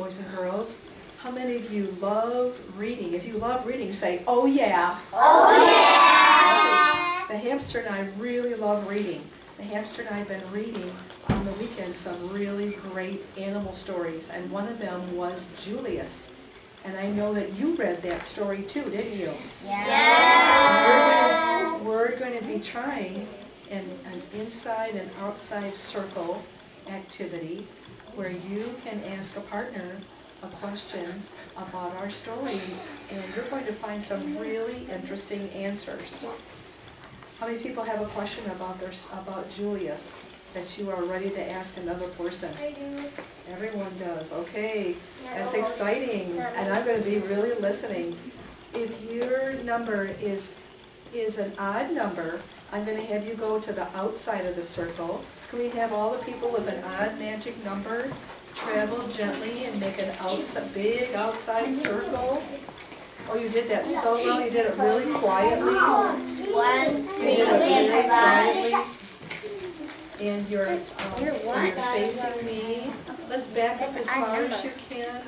boys and girls. How many of you love reading? If you love reading, say, oh yeah. Oh yeah! The hamster and I really love reading. The hamster and I have been reading on the weekend some really great animal stories, and one of them was Julius. And I know that you read that story too, didn't you? Yeah! We're going to be trying an, an inside and outside circle activity where you can ask a partner a question about our story and you're going to find some really interesting answers. How many people have a question about their, about Julius that you are ready to ask another person? I do. Everyone does, okay. That's exciting, and I'm gonna be really listening. If your number is, is an odd number, I'm gonna have you go to the outside of the circle. Can we have all the people with an odd magic number travel gently and make an outside, big outside circle? Oh, you did that so well, you did it really quietly. One, three, really and quietly. And you're, um, You're and what? you're facing me. Let's back up as far as you can.